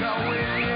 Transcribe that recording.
going.